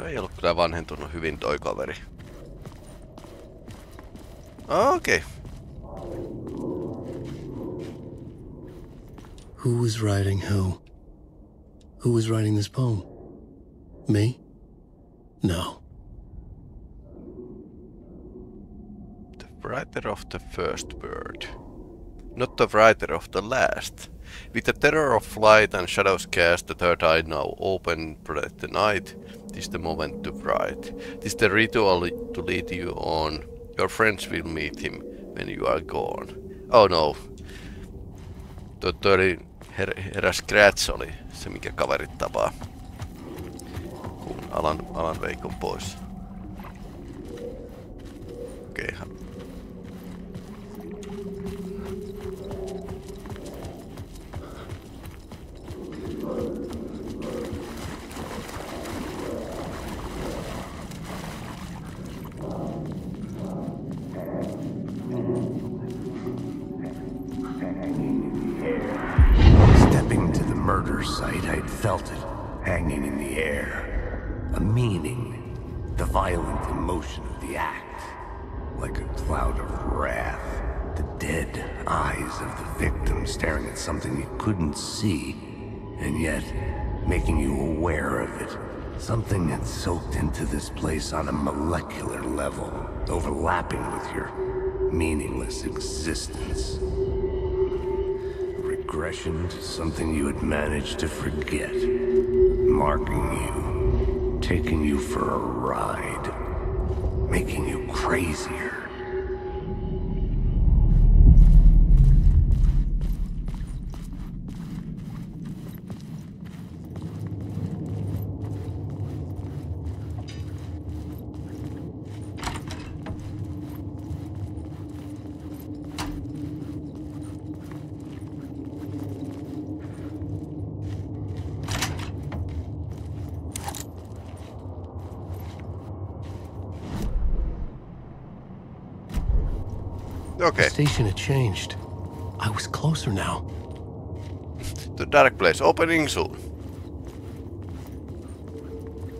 No ei ollut kyllä vanhentunut hyvin toi kaveri. Okei. Okay. Who was writing who? Who was writing this poem? Me? No. The writer of the first word. Not the writer of the last. With the terror of light and shadows cast, the third eye now open, protect the night. This the moment to write. This the ritual to lead you on. Your friends will meet him when you are gone. Oh no. Tuo oli her, herra Scratch oli se, mikä kaverit tapaa. Kun Alan, Alan Veikon pois. Okei, okay, couldn't see, and yet making you aware of it. Something had soaked into this place on a molecular level, overlapping with your meaningless existence. Regression to something you had managed to forget. Marking you, taking you for a ride, making you crazier. Okay. The station had changed. I was closer now. the dark place opening soon.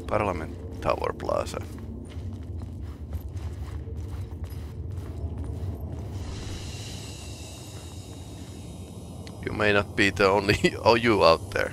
Parliament Tower Plaza. You may not be the only OU out there.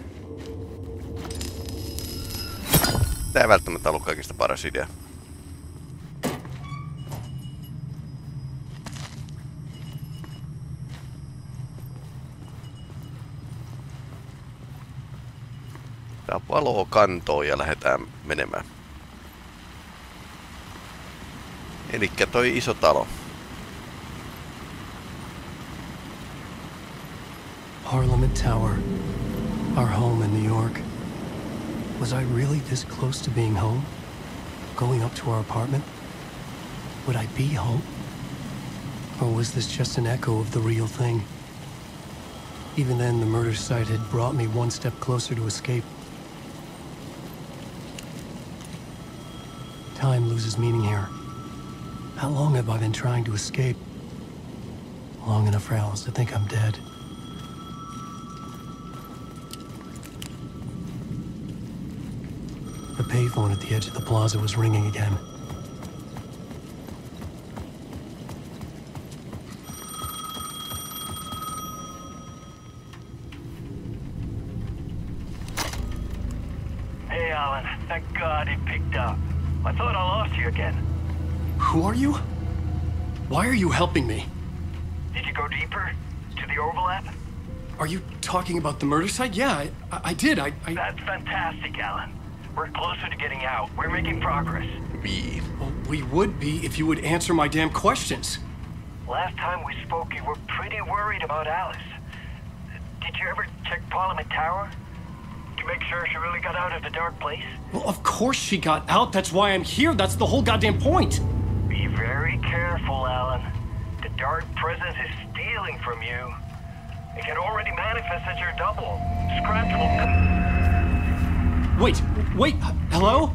Tää ei välttämättä ollut kaikista paras idea. Tää valoa kantoo ja lähdetään menemään. Elikkä toi iso talo. Parliament Tower. Our home in New York. Was I really this close to being home? Going up to our apartment? Would I be home? Or was this just an echo of the real thing? Even then, the murder site had brought me one step closer to escape. Time loses meaning here. How long have I been trying to escape? Long enough for Alice to think I'm dead. Payphone at the edge of the plaza was ringing again. Hey, Alan. Thank God he picked up. I thought I lost you again. Who are you? Why are you helping me? Did you go deeper? To the overlap? Are you talking about the murder site? Yeah, I, I, I did. I, I. That's fantastic, Alan. We're closer to getting out. We're making progress. We. Well, we would be if you would answer my damn questions. Last time we spoke, you were pretty worried about Alice. Did you ever check Parliament Tower? To make sure she really got out of the dark place? Well, of course she got out. That's why I'm here. That's the whole goddamn point. Be very careful, Alan. The dark presence is stealing from you. It can already manifest as your double. Scratch will... Wait, wait, hello?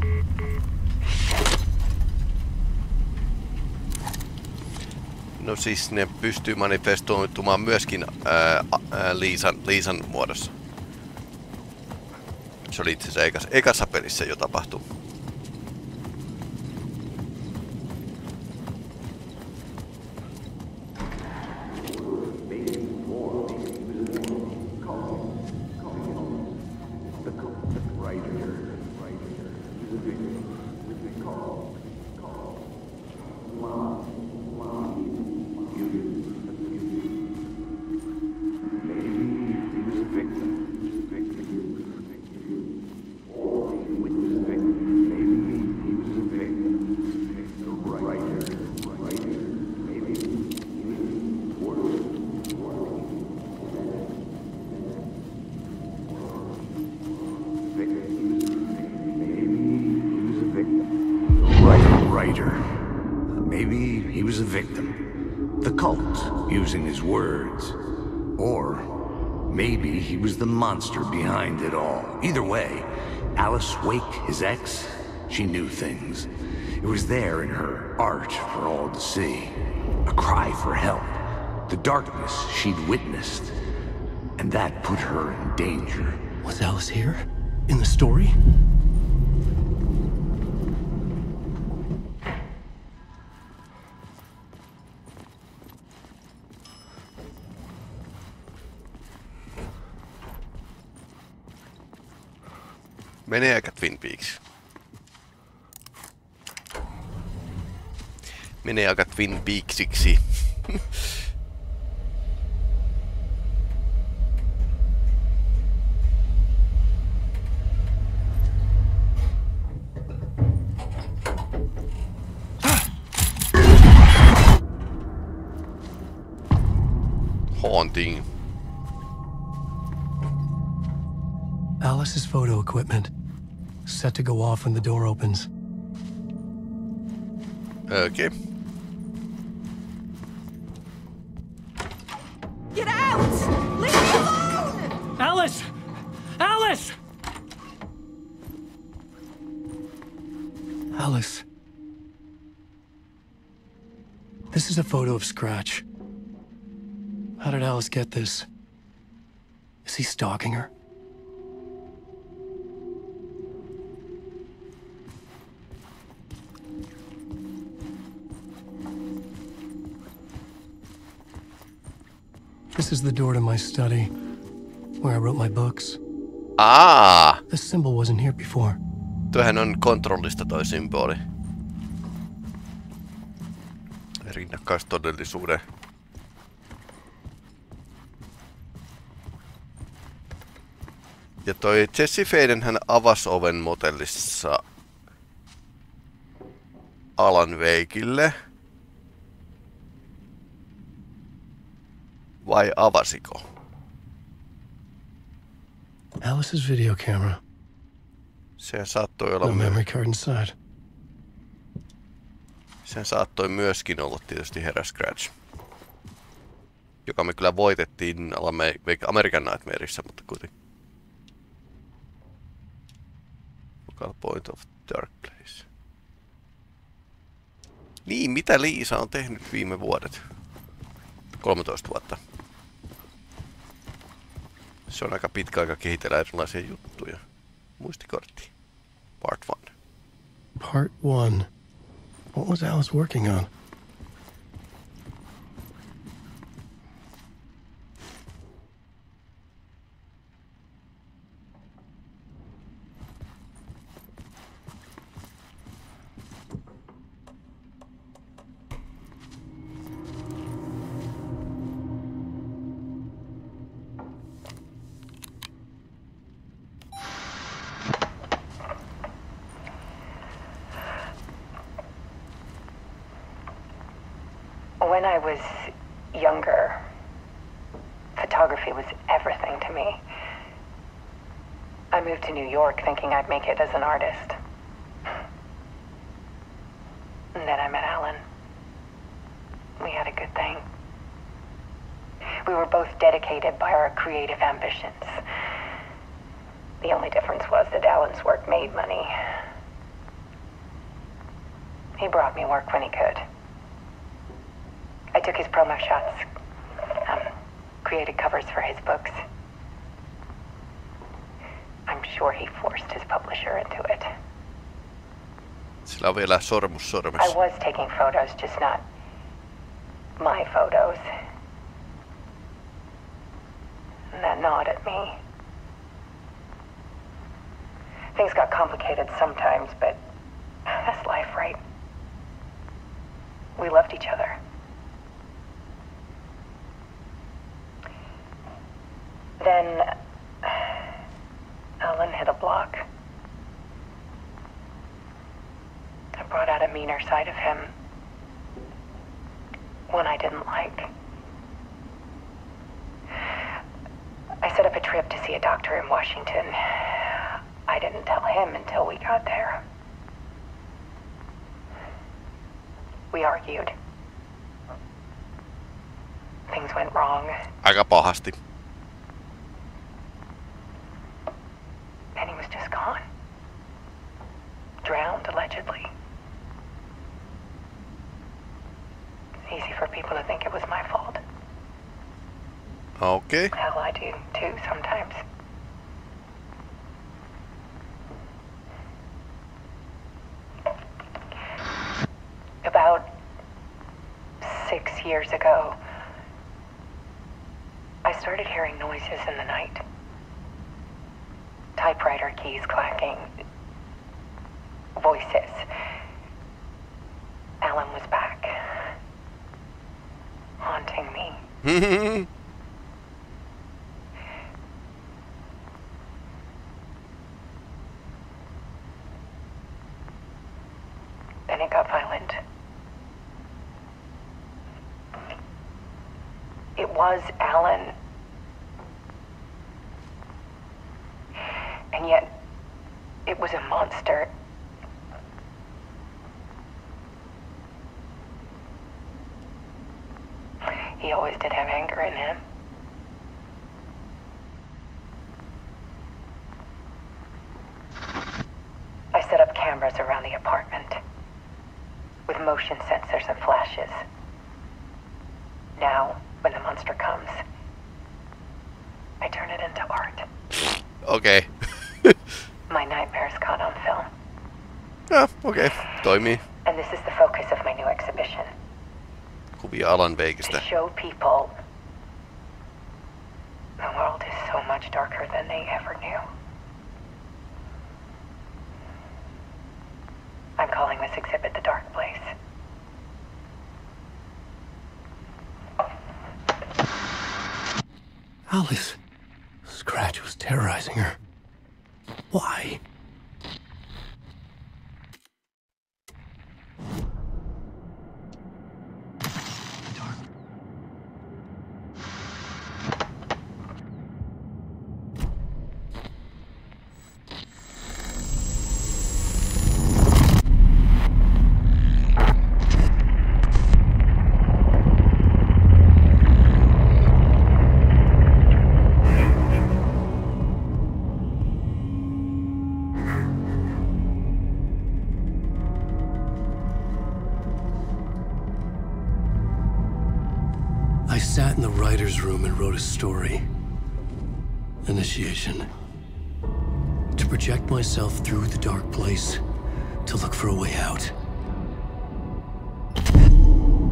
No siis ne pystyy manifestoitumaan myöskin ää, ää, Liisan, Liisan muodossa. Se oli itse asiassa ekas, ekassa pelissä jo tapahtui. Words. Or maybe he was the monster behind it all. Either way, Alice Wake, his ex, she knew things. It was there in her art for all to see. A cry for help. The darkness she'd witnessed. And that put her in danger. Was Alice here? In the story? Menee aika Twin Peaks. Menee aika Twin Peaksiksi. Haunting. Alice's photo equipment. Set to go off when the door opens. Okay. Get out! Leave me alone! Alice! Alice! Alice. This is a photo of Scratch. How did Alice get this? Is he stalking her? This is the door to my study, where I wrote my books. Aa! This symbol wasn't here before. Tuohan on kontrollista toi symboli. Rinnakkaistodellisuuden. Ja toi Jesse Faden hän avasi oven motellissa Alan Veikille. Vai avasiko? Alice's video camera. Se saattoi olla No memory card inside. Sen saattoi myöskin olla tietysti Herra Scratch. Joka me kyllä voitettiin American Nightmareissa, mutta kuitenkin. Focal point of dark place. Niin, mitä Liisa on tehnyt viime vuodet? 13 vuotta. Se on aika pitkä aika kehitellä erilaisia juttuja. Muistikortti. Part 1. Part one. What was Alice working on? When I was younger, photography was everything to me. I moved to New York thinking I'd make it as an artist. And then I met Alan. We had a good thing. We were both dedicated by our creative ambitions. The only difference was that Alan's work made money. He brought me work when he could. Took his promo shots, um, created covers for his books. I'm sure he forced his publisher into it. Sillä on vielä sormus I was taking photos, just not my photos. And that gnawed at me. Things got complicated sometimes, but that's life, right? We loved each other. Then Alan hit a block. I brought out a meaner side of him. One I didn't like. I set up a trip to see a doctor in Washington. I didn't tell him until we got there. We argued. Things went wrong. I Aika pahasti. and he was just gone. Drowned, allegedly. It's easy for people to think it was my fault. Okay. Hell, I do too sometimes. About six ago, I started hearing noises in the night. Typewriter keys clacking. Voices. Alan was back. Haunting me. Then it got violent. It was Alan. And yet, it was a monster. He always did have anger in him. I set up cameras around the apartment with motion sensors and flashes. Now, when the monster comes, I turn it into art. Okei. My nightmares caught on film. Ja, okei. Toimii. And this is the focus of my new exhibition. Kuvia Alan To Wakeista. show people the world is so much darker than they ever knew. I'm calling this exhibit The Dark Place. Alice. A story. Initiation. To project myself through the dark place, to look for a way out.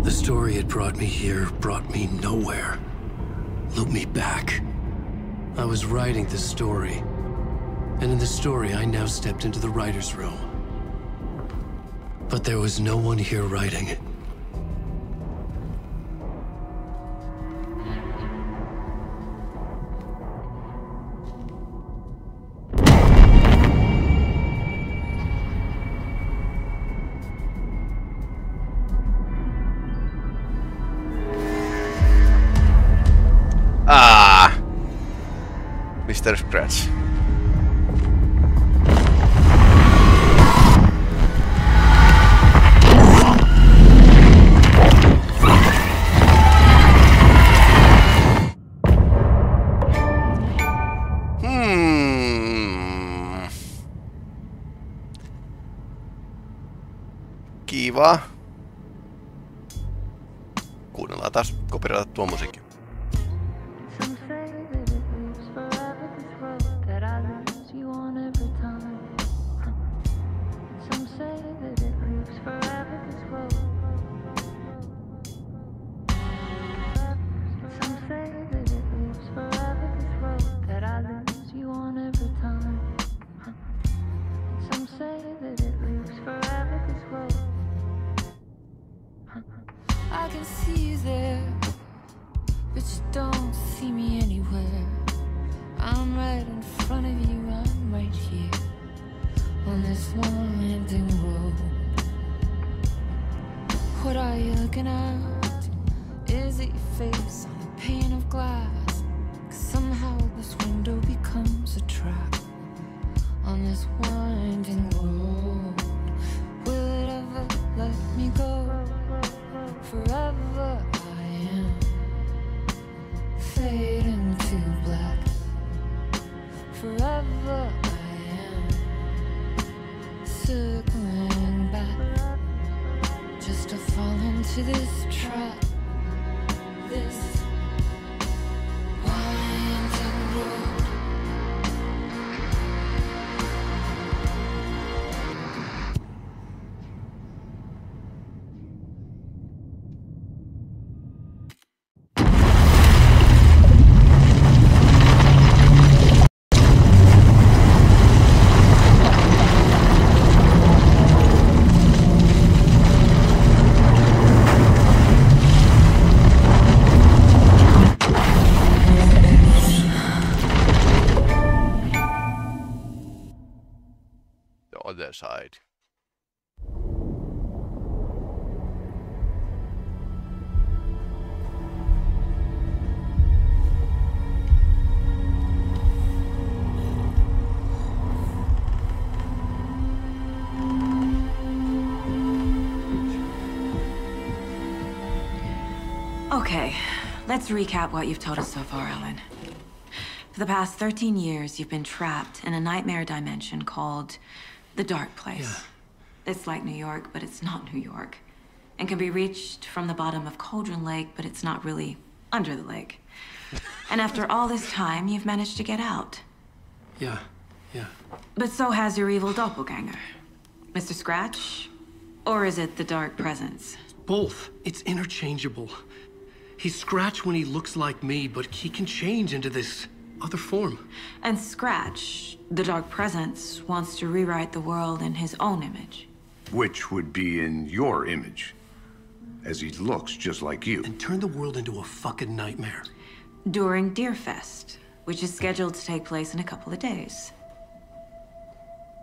The story had brought me here, brought me nowhere. Looped me back. I was writing the story. And in the story, I now stepped into the writer's room. But there was no one here writing it. This winding let's recap what you've told us so far, Alan. For the past 13 years, you've been trapped in a nightmare dimension called the Dark Place. Yeah. It's like New York, but it's not New York. And can be reached from the bottom of Cauldron Lake, but it's not really under the lake. and after all this time, you've managed to get out. Yeah, yeah. But so has your evil doppelganger. Mr. Scratch? Or is it the Dark Presence? Both. It's interchangeable. He's Scratch when he looks like me, but he can change into this other form. And Scratch, the Dark Presence, wants to rewrite the world in his own image. Which would be in your image. As he looks just like you. And turn the world into a fucking nightmare. During Deerfest, which is scheduled to take place in a couple of days.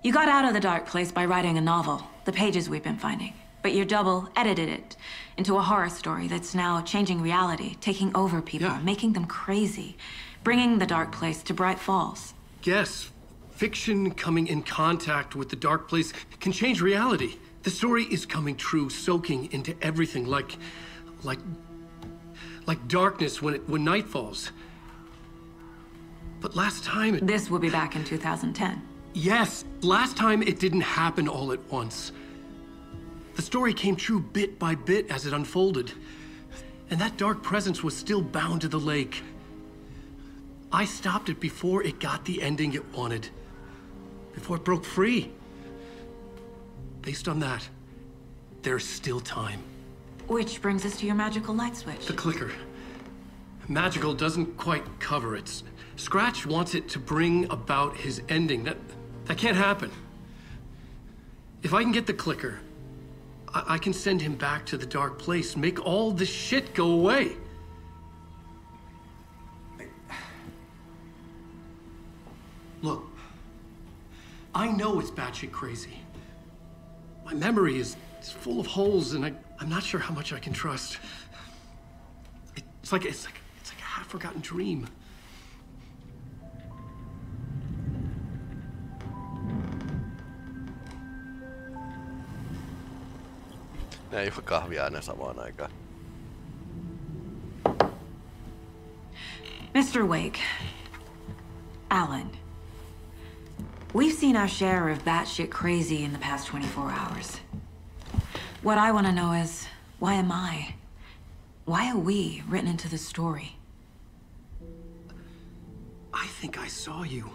You got out of the dark place by writing a novel, the pages we've been finding. But your double edited it into a horror story that's now changing reality, taking over people, Yeah. making them crazy, bringing the dark place to Bright Falls. Yes, fiction coming in contact with the dark place can change reality. The story is coming true, soaking into everything like like like darkness when it when night falls. But last time it, This will be back in 2010. yes, last time it didn't happen all at once. The story came true bit by bit as it unfolded. And that dark presence was still bound to the lake. I stopped it before it got the ending it wanted. Before it broke free. Based on that, there's still time. Which brings us to your magical light switch. The clicker. Magical doesn't quite cover it. Scratch wants it to bring about his ending. That that can't happen. If I can get the clicker, I, I can send him back to the dark place, make all this shit go away. Look, I know it's batshit crazy. My memory is, is full of holes, and I, I'm not sure how much I can trust. It's like it's like it's like a half-forgotten dream. Ne juo kahvia aina samaan aikaan. Mr. Wake. Alan. We've seen our share of batshit crazy in the past 24 hours. What I want to know is, why am I? Why are we written into the story? I think I saw you.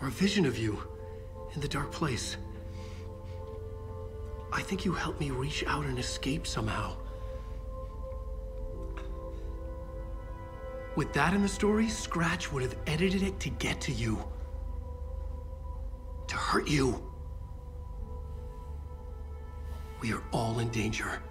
Or a vision of you. In the dark place. I think you helped me reach out and escape somehow. With that in the story, Scratch would have edited it to get to you. To hurt you. We are all in danger.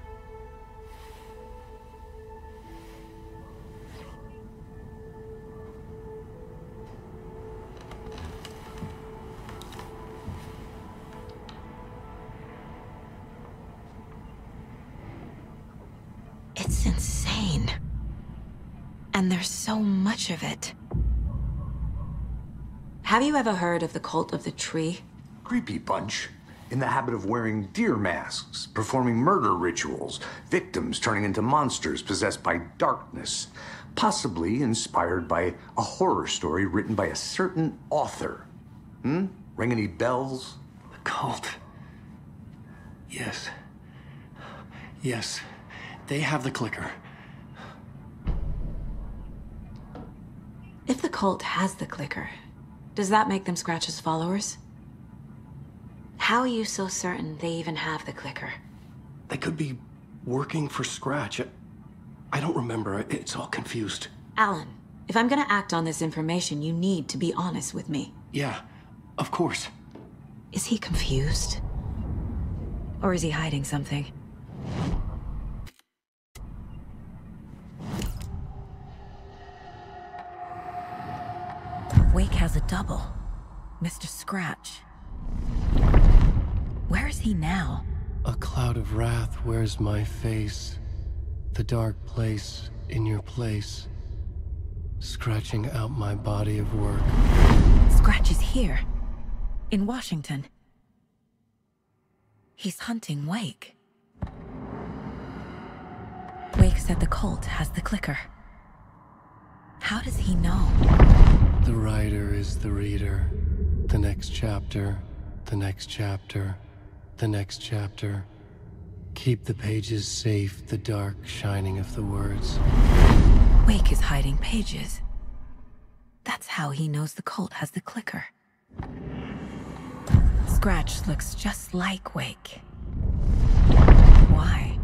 And there's so much of it. Have you ever heard of the cult of the tree? Creepy bunch. In the habit of wearing deer masks, performing murder rituals, victims turning into monsters possessed by darkness, possibly inspired by a horror story written by a certain author. Hmm? Ring any bells? The cult. Yes. Yes. They have the clicker. If the cult has the clicker, does that make them Scratch's followers? How are you so certain they even have the clicker? They could be working for Scratch. I don't remember. It's all confused. Alan, if I'm gonna act on this information, you need to be honest with me. Yeah, of course. Is he confused? Or is he hiding something? Wake has a double. Mr. Scratch. Where is he now? A cloud of wrath wears my face. The dark place in your place. Scratching out my body of work. Scratch is here. In Washington. He's hunting Wake. Wake said the cult has the clicker. How does he know? The writer is the reader. The next chapter, the next chapter, the next chapter. Keep the pages safe, the dark shining of the words. Wake is hiding pages. That's how he knows the cult has the clicker. Scratch looks just like Wake. Why?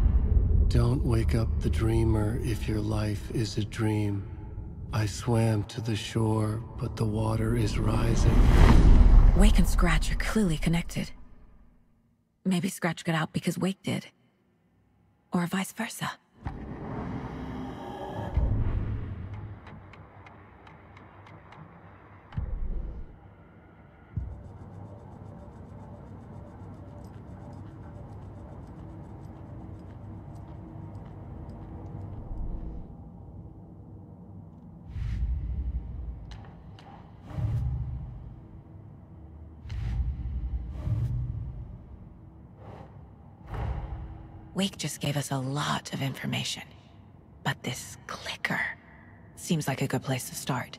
Don't wake up the dreamer if your life is a dream. I swam to the shore, but the water is rising. Wake and Scratch are clearly connected. Maybe Scratch got out because Wake did. Or vice versa. Wake just gave us a lot of information. But this clicker seems like a good place to start.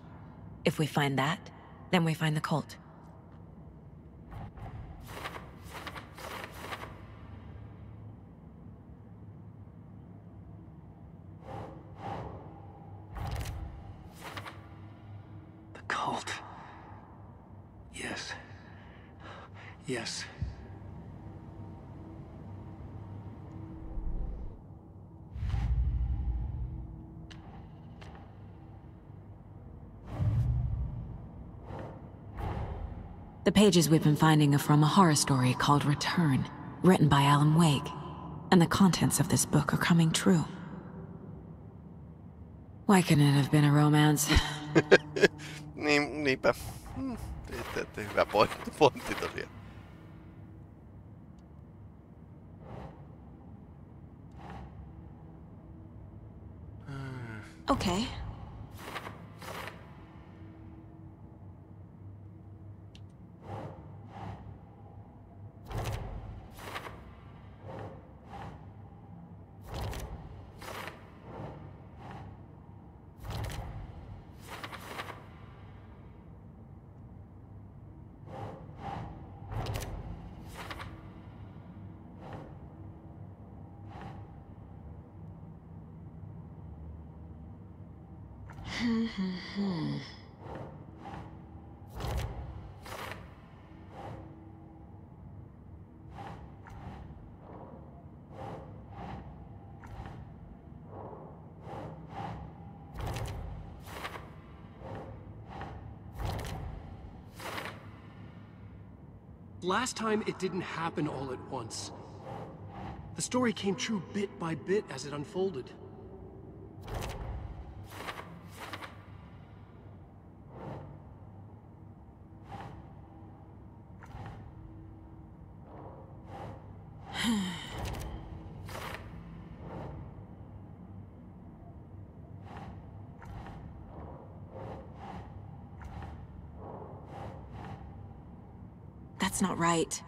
If we find that, then we find the cult. The cult. Yes. Yes. The pages we've been finding are from a horror story called Return, written by Alan Wake. And the contents of this book are coming true. Why couldn't it have been a romance? Niin, niinpä. Teette hyvä pointti, pointti tosiaan. okay. Last time, it didn't happen all at once. The story came true bit by bit as it unfolded. That's not right.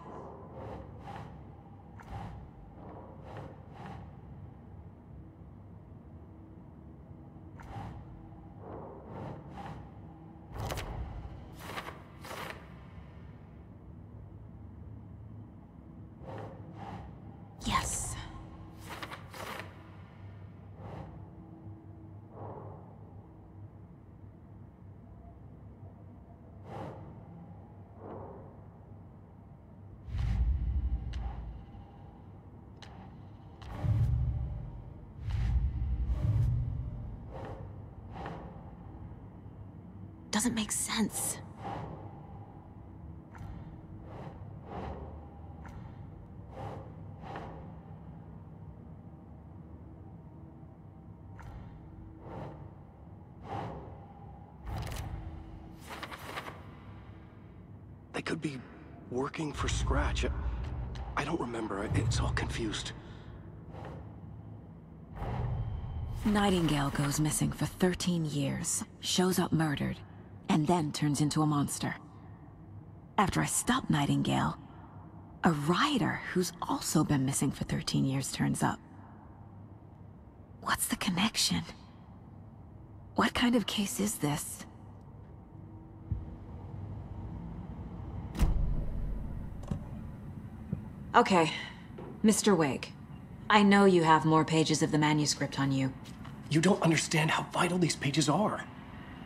Yes. Doesn't make sense. They could be working for Scratch. I don't remember. It's all confused. Nightingale goes missing for 13 years, shows up murdered, and then turns into a monster. After I stop Nightingale, a writer who's also been missing for 13 years turns up. What's the connection? What kind of case is this? Okay, Mr. Wake. I know you have more pages of the manuscript on you. You don't understand how vital these pages are.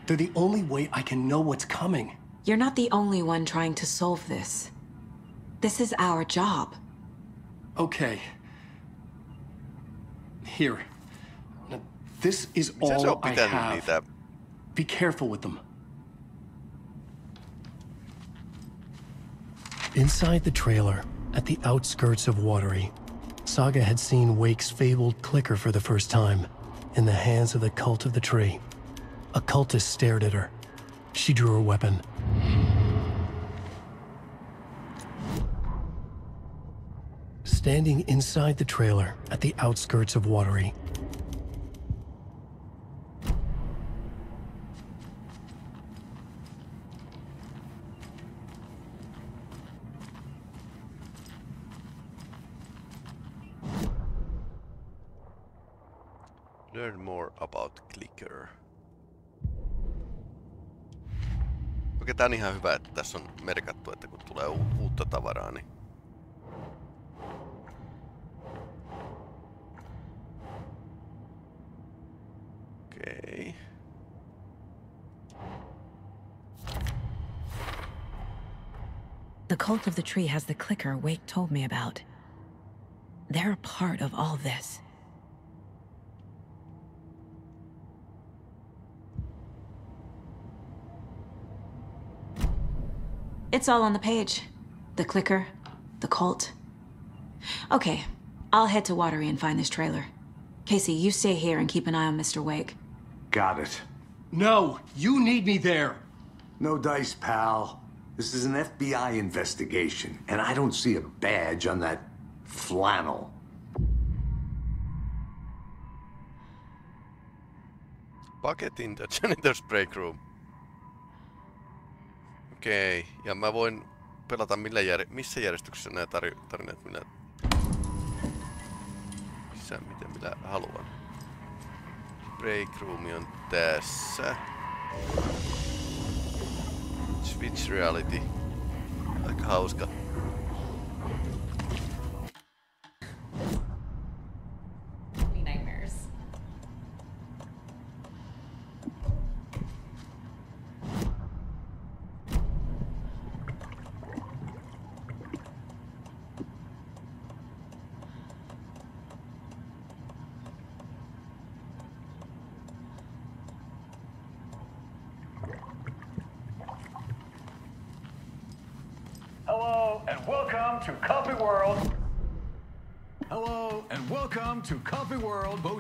They're the only way I can know what's coming. You're not the only one trying to solve this. This is our job. Okay. Here. Now, this is Miten all I pitänyt have. niitä? Be careful with them. Inside the trailer, at the outskirts of Watery, Saga had seen Wake's fabled clicker for the first time, in the hands of the Cult of the Tree. A cultist stared at her. She drew her weapon. Standing inside the trailer, at the outskirts of Watery, Learn more about Clicker. Okei, tää on ihan hyvä, että tässä on merkattu, että kun tulee uutta tavaraa, niin... Okei. The cult of the tree has the clicker Wake told me about. They're a part of all this. It's all on the page. The clicker, the cult. Okay, I'll head to Watery and find this trailer. Casey, you stay here and keep an eye on Mr. Wake. Got it. No, you need me there. No dice, pal. This is an FBI investigation, and I don't see a badge on that flannel. Bucket in the janitor's break room. Okei, ja mä voin pelata millä jär... missä järjestyksessä nämä tar... tarinat minä... Missä, miten minä haluan. Break room on tässä. Switch reality. Aika hauska.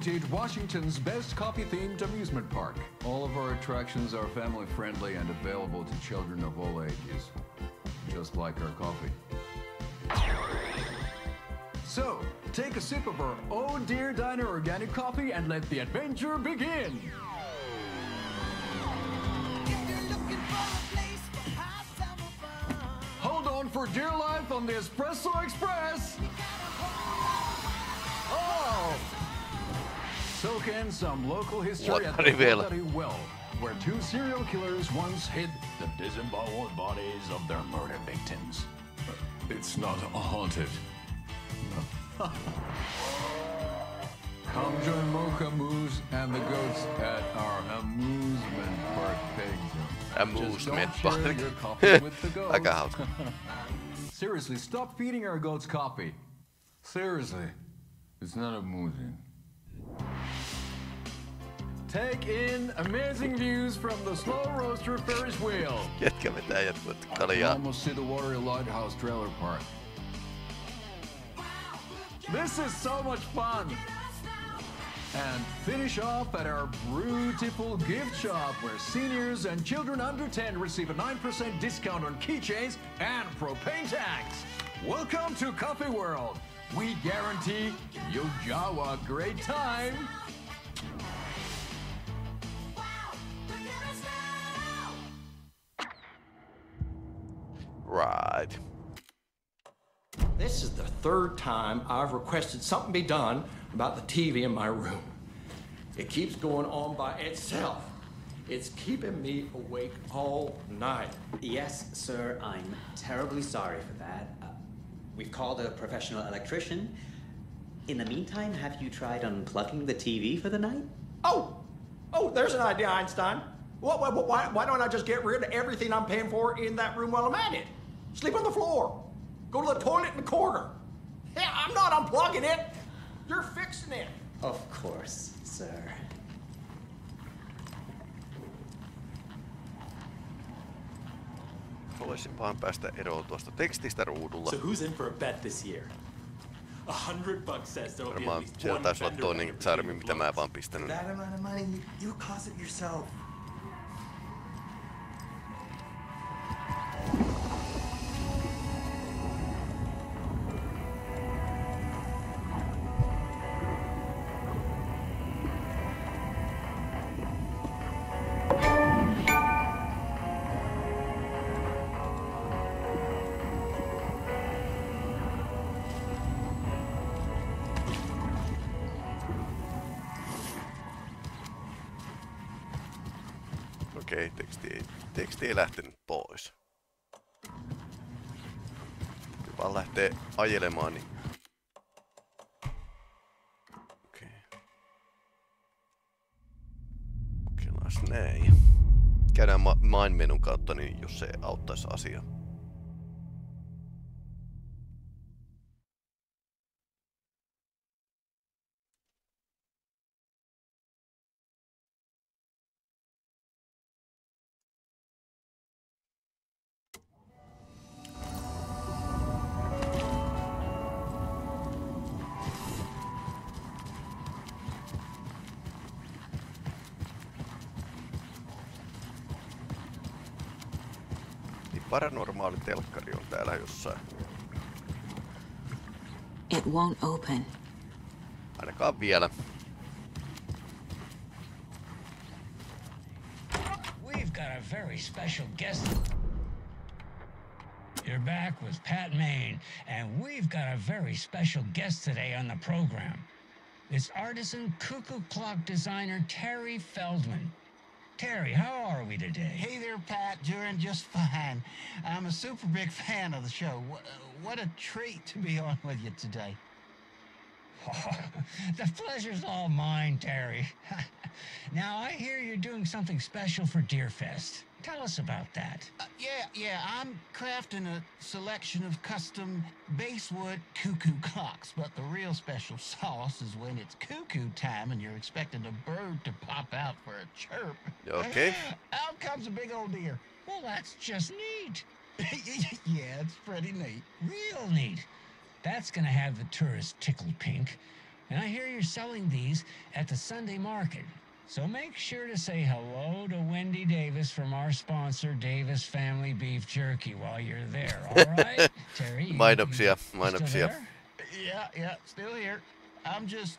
Washington's best coffee-themed amusement park. All of our attractions are family-friendly and available to children of all ages, just like our coffee. So, take a sip of our Oh Deer Diner organic coffee and let the adventure begin. Hold on for dear life on the Espresso Express. Soak in some local history at the Luottari vielä. Luottari Well, where two serial killers once hid the disemboweled bodies of their murder victims. It's not haunted. Come join Mocha Moose and the goats at our amusement park pigs. Amusement Just don't share park. your coffee with the goats. Aika hauska. Seriously, stop feeding our goats coffee. Seriously, it's not amusing. Take in amazing views from the slow roaster Ferris wheel. Jätkä vetää jatkuvasti can kaljaa. almost see the Watery Lighthouse trailer park. This is so much fun! And finish off at our beautiful gift shop where seniors and children under 10 receive a 9% discount on keychains and propane tanks. Welcome to Coffee World. We guarantee you'll jaw a great time. Right. This is the third time I've requested something be done about the TV in my room. It keeps going on by itself. It's keeping me awake all night. Yes, sir, I'm terribly sorry for that. Uh, we've called a professional electrician. In the meantime, have you tried unplugging the TV for the night? Oh, oh, there's an idea, Einstein. What, why, why, why don't I just get rid of everything I'm paying for in that room while I'm at it? Sleep on the floor. Go to the toilet in the corner. Hey, I'm not unplugging it. You're fixing it. Of course, sir. Haluaisin vaan päästä eroon tuosta tekstistä ruudulla. So who's in for a bet this year? A hundred bucks says there'll be at Varmaan least siellä one taisi olla fender toinen bender sarmi, mitä mä vaan pistänyt. That amount of money, you, you caused it yourself. Lähtenyt pois. Kun vaan lähtee ajelemaan, niin... Okei. Kokeillaan näin. Käydään ma- main-menun kautta, niin jos se auttaisi asiaa. Telkkari jossain. It won't open. Ainakaan vielä. We've got a very special guest. You're back with Pat Maine, and we've got a very special guest today on the program. It's artisan cuckoo clock designer Terry Feldman. Terry, how are we today? Hey there, Pat. Doing just fine. I'm a super big fan of the show. What, what a treat to be on with you today. the pleasure's all mine, Terry. now, I hear you're doing something special for Deerfest. Tell us about that. Uh, yeah, yeah, I'm crafting a selection of custom basswood cuckoo clocks, but the real special sauce is when it's cuckoo time and you're expecting a bird to pop out for a chirp. Okay. Out comes a big old deer. Well, that's just neat. yeah, it's pretty neat. Real neat. That's gonna have the tourists tickled pink. And I hear you're selling these at the Sunday market. So make sure to say hello to Wendy Davis from our sponsor, Davis Family Beef Jerky, while you're there. All right, Terry? you- Mainoksia, you still mainoksia. there? Yeah, yeah, still here. I'm just,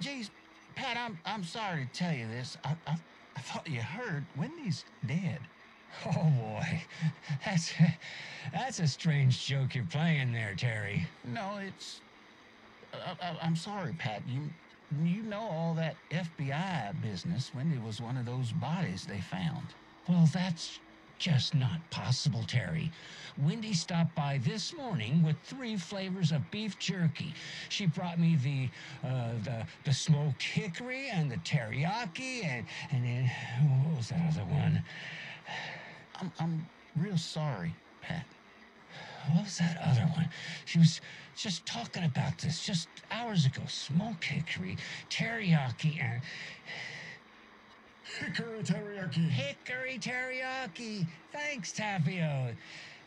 geez, Pat, I'm I'm sorry to tell you this. I I, I thought you heard Wendy's dead. Oh boy, that's that's a strange joke you're playing there, Terry. No, it's. I, I, I'm sorry, Pat. You you know all that FBI business. When Wendy was one of those bodies they found. Well, that's just not possible, Terry. Wendy stopped by this morning with three flavors of beef jerky. She brought me the uh, the the smoked hickory and the teriyaki and and then what was that other one? I'm I'm real sorry, Pat. What was that other one? She was just talking about this just hours ago. Smoked hickory, teriyaki, and Hickory teriyaki. Hickory teriyaki. Thanks, Tapio.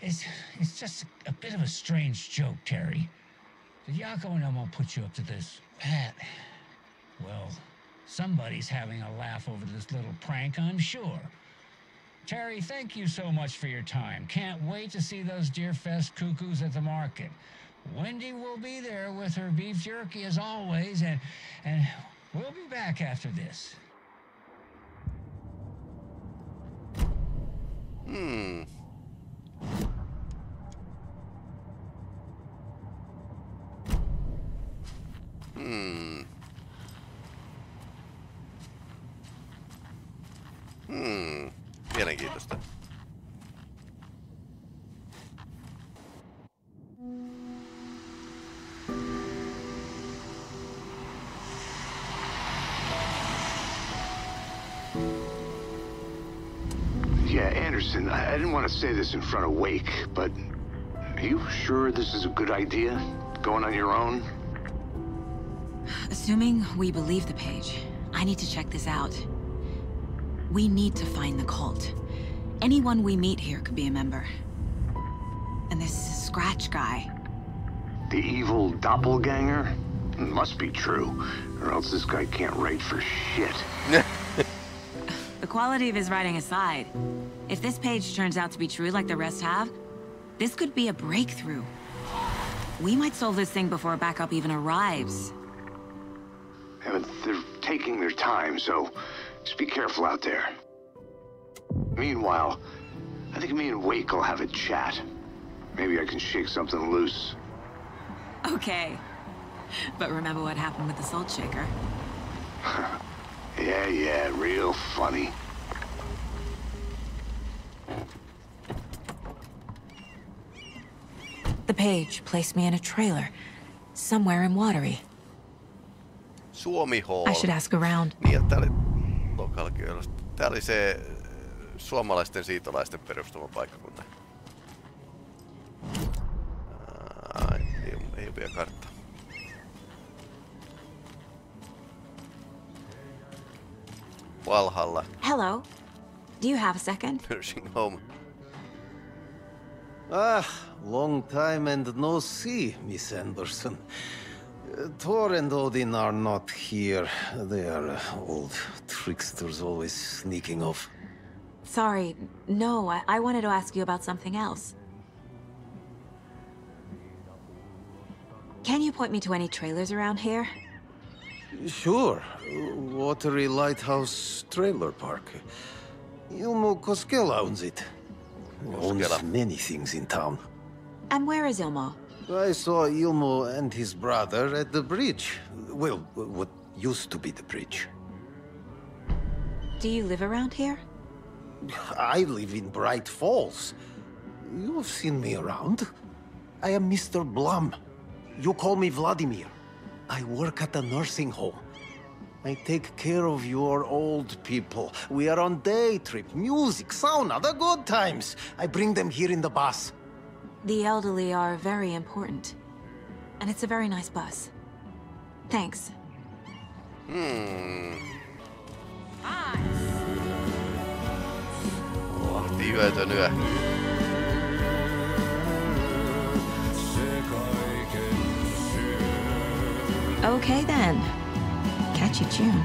It's it's just a bit of a strange joke, Terry. Did Jaakko and Ilmo put you up to this? Pat. Well, somebody's having a laugh over this little prank, I'm sure. Terry, thank you so much for your time. Can't wait to see those Deer Fest cuckoos at the market. Wendy will be there with her beef jerky as always, and and we'll be back after this. Hmm. Hmm. Hmm. Mielenkiintoista. Yeah, Anderson, I, I didn't want to say this in front of Wake, but are you sure this is a good idea? Going on your own? Assuming we believe the page, I need to check this out. We need to find the cult. Anyone we meet here could be a member. And this is a Scratch guy. The evil doppelganger? It Must be true, or else this guy can't write for shit. The quality of his writing aside, if this page turns out to be true like the rest have, this could be a breakthrough. We might solve this thing before backup even arrives. They're taking their time, so just be careful out there. Meanwhile, I think me and Wake will have a chat. Maybe I can shake something loose. Okay. But remember what happened with the salt shaker. Yeah, yeah, real funny. The page placed me in a trailer, somewhere in Watery. Suomi Hall. I should ask around. Ja tää oli se äh, suomalaisten siitolaisten perustama paikkakunta. Ai, ei, oo- ei oo vielä kartta. Valhalla, Hello. Do you have a second? Nursing Home. Ah, long time and no see, Miss Anderson. Tor and Odin are not here. They are uh, old tricksters always sneaking off. Sorry. No, I, I wanted to ask you about something else. Can you point me to any trailers around here? Sure. Watery Lighthouse Trailer Park. Ilmo Koskela owns it. Owns Koskela. many things in town. And where is Ilmo? I saw Ilmo and his brother at the bridge. Well, what used to be the bridge. Do you live around here? I live in Bright Falls. You've seen me around. I am Mr. Blum. You call me Vladimir. I work at a nursing home. I take care of your old people. We are on day trip, music, sauna, the good times. I bring them here in the bus. The elderly are very important. And it's a very nice bus. Thanks. Hmm. Oh, tiiveitä nyö. Okay then. Catch you June.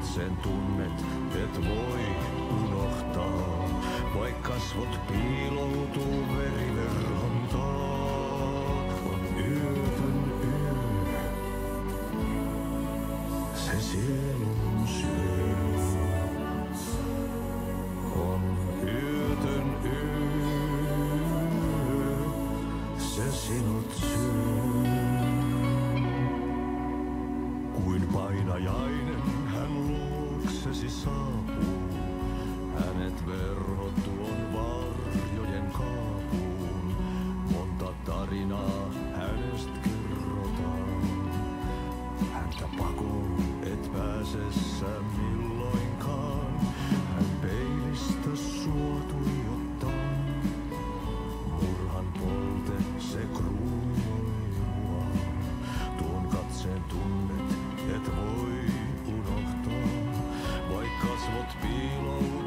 tunnistat sen tunnet, et voi unohtaa. Vai kasvot piiloutuu veriverhon taa, on yötön yö. Se sielun syö on yötön yö. Se sinut syö. Kuin painajainen. ceci sans feel alone.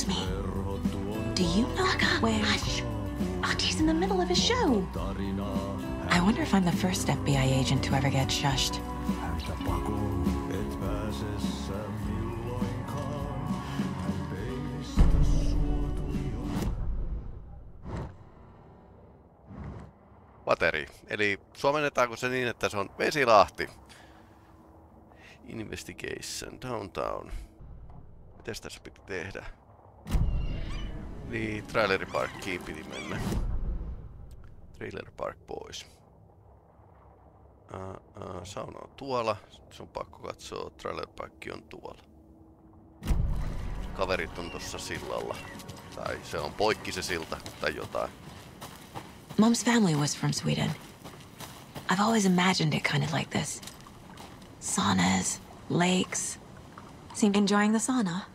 excuse me. Do you know Gaga, where? Hush. Oh, Auntie's in the middle of a show. I wonder if I'm the first FBI agent to ever get shushed. Bateri. Eli suomennetaanko se niin, että se on Vesilahti? Investigation, downtown. Mitäs tässä piti tehdä? Niin, traileriparkkiin piti mennä. Trailer Park pois. Uh, uh, sauna on tuolla. Se on pakko katsoa. Trailer Park on tuolla. Kaverit on tuossa sillalla. Tai se on poikki se silta tai jotain. Mom's family was from Sweden. I've always imagined it kind of like this. Saunas, lakes. Seem enjoying the sauna?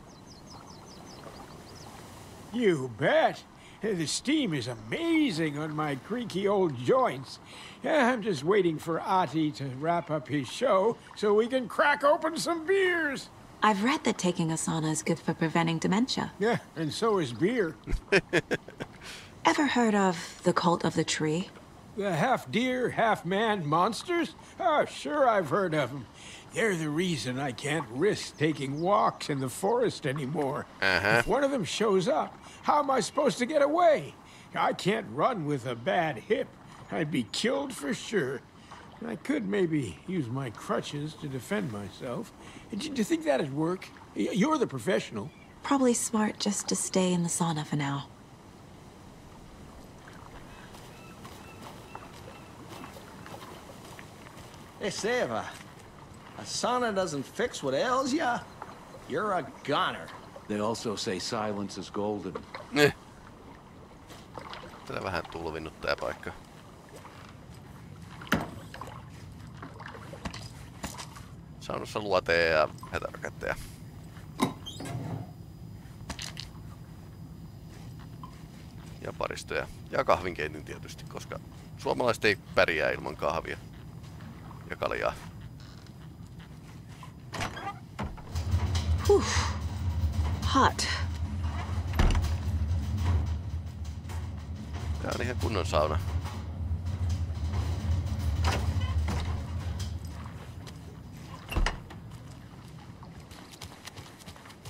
You bet. The steam is amazing on my creaky old joints. I'm just waiting for Ahti to wrap up his show so we can crack open some beers. I've read that taking a sauna is good for preventing dementia. Yeah, and so is beer. Ever heard of the cult of the tree? The half deer, half man monsters? Oh, sure I've heard of them. They're the reason I can't risk taking walks in the forest anymore. Uh-huh. If one of them shows up, how am I supposed to get away? I can't run with a bad hip. I'd be killed for sure. I could maybe use my crutches to defend myself. Do you think that'd work? You're the professional. Probably smart just to stay in the sauna for now. Hey, Seva. A sauna doesn't fix what ails ya? You're a goner. They also say silence is golden. Eh. Tää vähän tulvinnut tää paikka. Saunassa luoteja ja heterokättejä. Ja paristoja. Ja kahvinkeitin tietysti, koska suomalaiset ei pärjää ilman kahvia. Ja kaljaa. Whew. Hot. Tää on ihan kunnon sauna.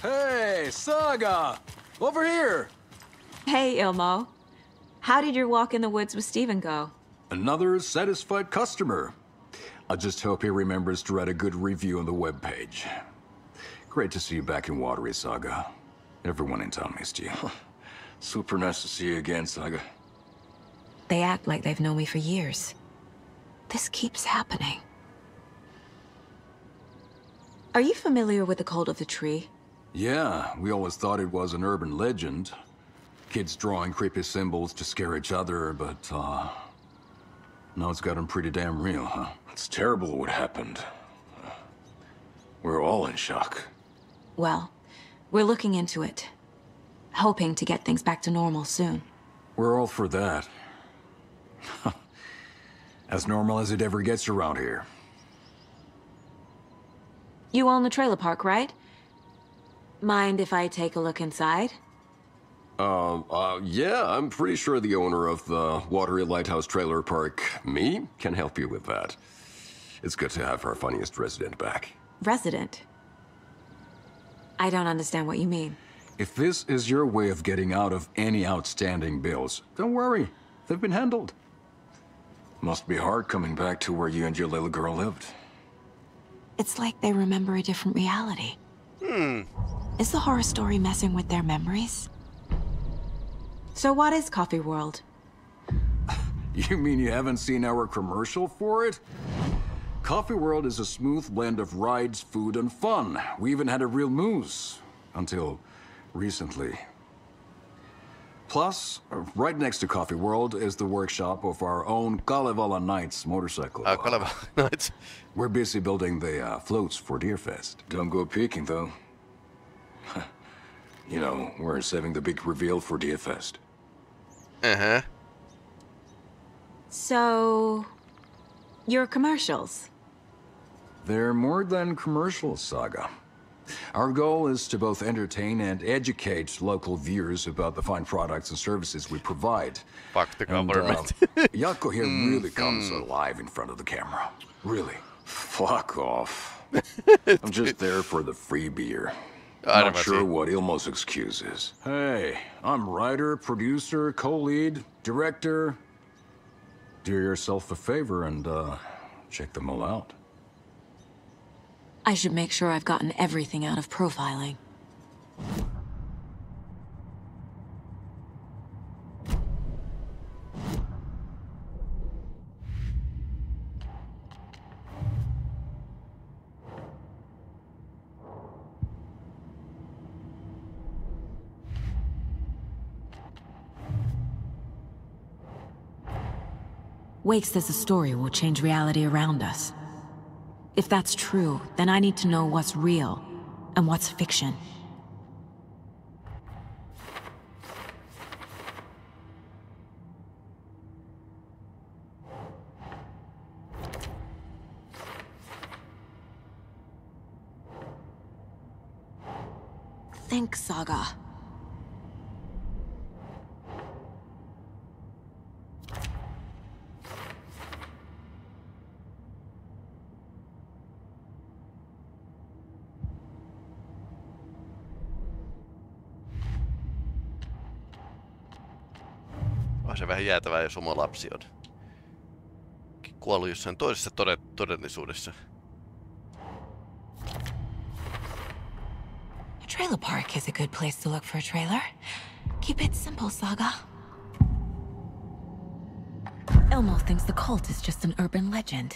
Hey, Saga! Over here! Hey, Ilmo. How did your walk in the woods with Steven go? Another satisfied customer. I just hope he remembers to write a good review on the webpage. Great to see you back in Watery, Saga. Everyone in town missed you. Super nice to see you again, Saga. They act like they've known me for years. This keeps happening. Are you familiar with the cult of the tree? Yeah, we always thought it was an urban legend. Kids drawing creepy symbols to scare each other, but, uh... Now it's gotten pretty damn real, huh? It's terrible what happened. We're all in shock. Well, we're looking into it. Hoping to get things back to normal soon. We're all for that. as normal as it ever gets around here. You own the trailer park, right? Mind if I take a look inside? Uh, uh, yeah, I'm pretty sure the owner of the Watery Lighthouse Trailer Park, me, can help you with that. It's good to have our funniest resident back. Resident? I don't understand what you mean. If this is your way of getting out of any outstanding bills, don't worry. They've been handled. Must be hard coming back to where you and your little girl lived. It's like they remember a different reality. Hmm. Is the horror story messing with their memories? So what is Coffee World? You mean you haven't seen our commercial for it? Coffee World is a smooth blend of rides, food, and fun. We even had a real moose. Until recently. Plus, uh, right next to Coffee World is the workshop of our own Kalevala Knights motorcycle. Uh, Kalevala Knights. We're busy building the uh, floats for Deerfest. Don't go peeking, though. you know, we're saving the big reveal for Deerfest. Uh-huh. So... Your commercials? They're more than commercials, Saga. Our goal is to both entertain and educate local viewers about the fine products and services we provide. Fuck the And, government. uh, Jaakko here Mm, really comes mm. alive in front of the camera. Really. Fuck off. I'm just there for the free beer. I Not don't sure see. what Ilmo's excuse is. Hey, I'm writer, producer, co-lead, director. Do yourself a favor and uh, check them all out. I should make sure I've gotten everything out of profiling. Wake says the story will change reality around us. If that's true, then I need to know what's real and what's fiction. Think, Saga. On se vähän jäätävää, jos oma lapsi on kuollut jossain toisessa tode- todellisuudessa. A trailer park is a good place to look for a trailer. Keep it simple, Saga. Ilmo thinks the cult is just an urban legend.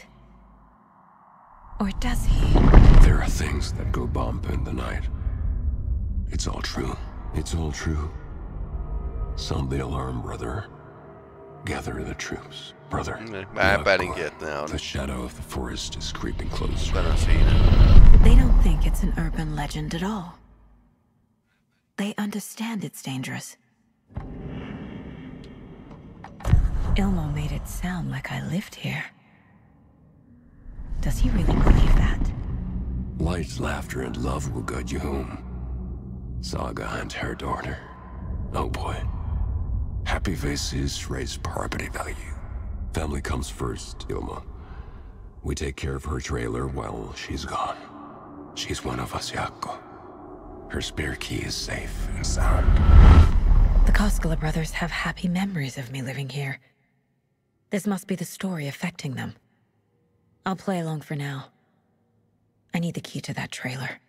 Or does he? There are things that go bump in the night. It's all true. It's all true. Sound the alarm, brother. Gather the troops, brother. Mä epäilinkin, että nää on The shadow of the forest is creeping closer. They don't think it's an urban legend at all. They understand it's dangerous. Ilmo made it sound like I lived here. Does he really believe that? Light, laughter, and love will guide you home. Saga and her daughter. Oh boy. Happy faces raise property value. Family comes first, Ilmo. We take care of her trailer while she's gone. She's one of us, Jaakko. Her spare key is safe and sound. The Koskela brothers have happy memories of me living here. This must be the story affecting them. I'll play along for now. I need the key to that trailer.